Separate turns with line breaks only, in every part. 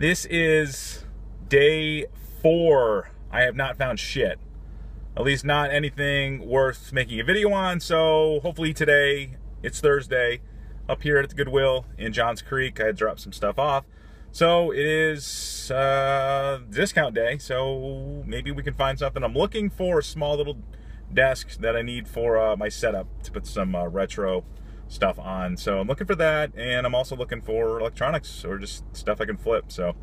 This is day four. I have not found shit. At least not anything worth making a video on. So hopefully today, it's Thursday, up here at the Goodwill in Johns Creek. I dropped some stuff off. So it is uh, discount day. So maybe we can find something. I'm looking for a small little desk that I need for uh, my setup to put some uh, retro stuff on. So I'm looking for that, and I'm also looking for electronics or just stuff I can flip. So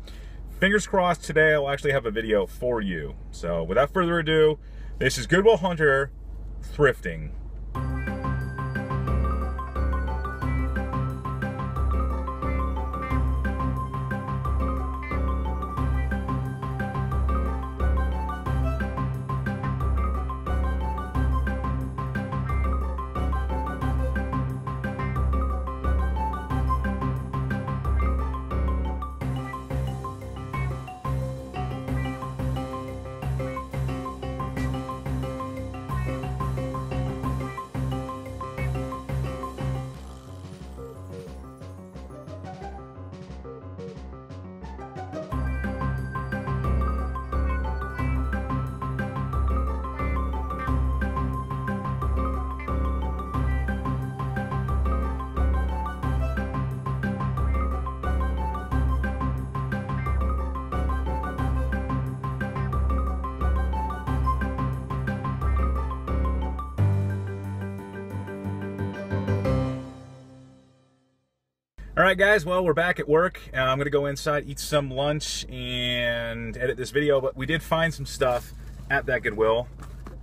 fingers crossed today I'll actually have a video for you. So without further ado, this is Goodwill Hunter thrifting. Right, guys, well, we're back at work. Uh, I'm gonna go inside, eat some lunch, and edit this video, but we did find some stuff at that Goodwill.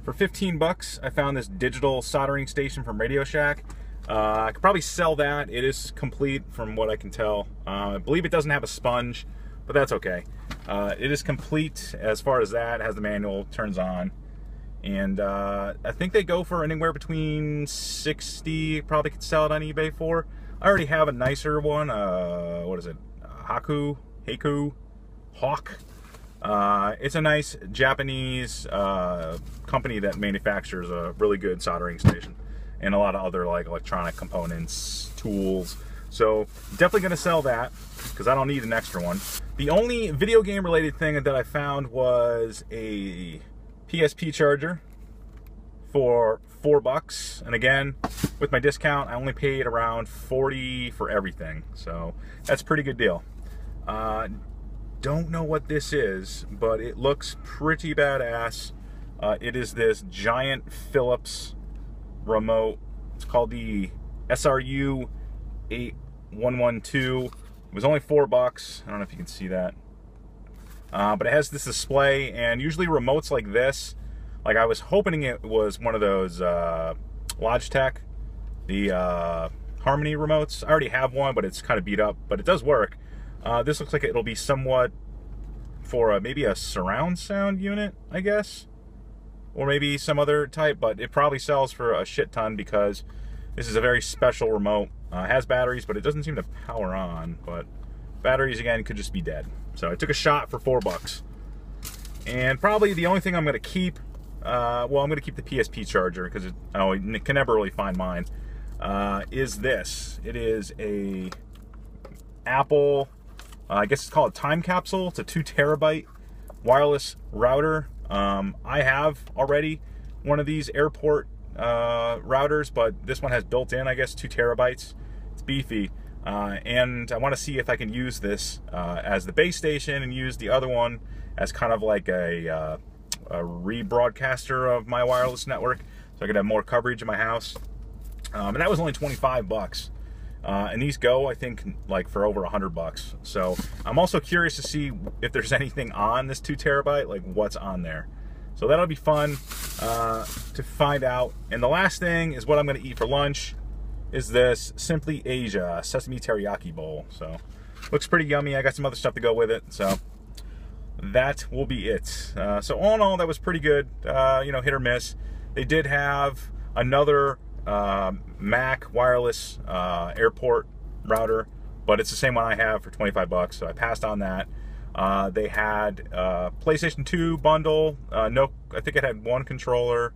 For 15 bucks, I found this digital soldering station from Radio Shack. Uh, I could probably sell that. It is complete from what I can tell. Uh, I believe it doesn't have a sponge, but that's okay. Uh, it is complete as far as that. It has the manual, turns on. And uh, I think they go for anywhere between 60, probably could sell it on eBay for. I already have a nicer one. Uh, what is it? Haku, Haku, Hawk. Uh, it's a nice Japanese uh, company that manufactures a really good soldering station and a lot of other like electronic components, tools. So definitely gonna sell that because I don't need an extra one. The only video game related thing that I found was a PSP charger for four bucks. And again, with my discount, I only paid around 40 for everything. So that's pretty good deal. Uh, don't know what this is, but it looks pretty badass. Uh, it is this giant Philips remote. It's called the SRU 8112. It was only four bucks. I don't know if you can see that. Uh, but it has this display, and usually remotes like this, like I was hoping it was one of those uh, Logitech, the uh, Harmony remotes. I already have one, but it's kind of beat up, but it does work. Uh, this looks like it'll be somewhat for a, maybe a surround sound unit, I guess, or maybe some other type, but it probably sells for a shit ton because this is a very special remote. Uh, has batteries, but it doesn't seem to power on, but batteries, again, could just be dead. So I took a shot for four bucks. And probably the only thing I'm going to keep uh, well, I'm going to keep the PSP charger because oh, I can never really find mine, uh, is this. It is a Apple, uh, I guess it's called a time capsule. It's a two terabyte wireless router. Um, I have already one of these airport uh, routers, but this one has built in, I guess, two terabytes. It's beefy. Uh, and I want to see if I can use this uh, as the base station and use the other one as kind of like a a rebroadcaster of my wireless network so I could have more coverage in my house. Um, and that was only 25 bucks. Uh, and these go, I think, like for over 100 bucks. So I'm also curious to see if there's anything on this two terabyte, like what's on there. So that'll be fun uh, to find out. And the last thing is what I'm going to eat for lunch is this Simply Asia Sesame Teriyaki Bowl. So looks pretty yummy. I got some other stuff to go with it. So that will be it. Uh, so all in all, that was pretty good. Uh, you know, hit or miss. They did have another uh, Mac wireless uh, airport router, but it's the same one I have for 25 bucks. So I passed on that. Uh, they had uh, PlayStation 2 bundle. Uh, no, I think it had one controller,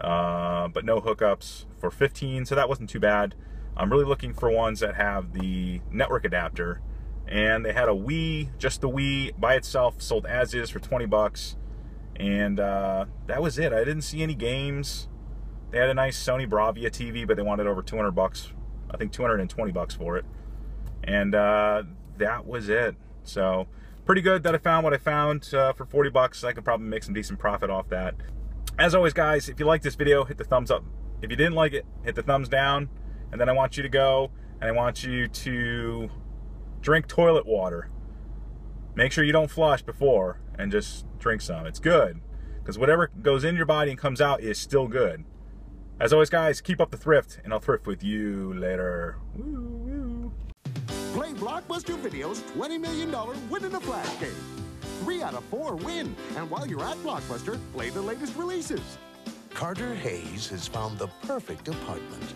uh, but no hookups for 15, so that wasn't too bad. I'm really looking for ones that have the network adapter. And they had a Wii, just the Wii by itself, sold as is for 20 bucks. And uh, that was it. I didn't see any games. They had a nice Sony Bravia TV, but they wanted over 200 bucks. I think 220 bucks for it. And uh, that was it. So pretty good that I found what I found uh, for 40 bucks. I could probably make some decent profit off that. As always, guys, if you like this video, hit the thumbs up. If you didn't like it, hit the thumbs down. And then I want you to go and I want you to drink toilet water. Make sure you don't flush before and just drink some. It's good because whatever goes in your body and comes out is still good. As always, guys, keep up the thrift, and I'll thrift with you later. Woo, woo.
Play Blockbuster Video's $20 million Win in a Flash game. Three out of four win. And while you're at Blockbuster, play the latest releases.
Carter Hayes has found the perfect apartment,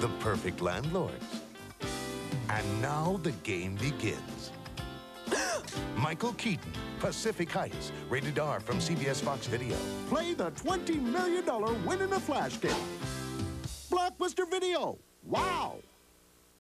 the perfect landlords. And now the game begins. Michael Keaton, Pacific Heights, rated R from CBS Fox Video.
Play the $20 million Win in a Flash game. Blockbuster Video. Wow!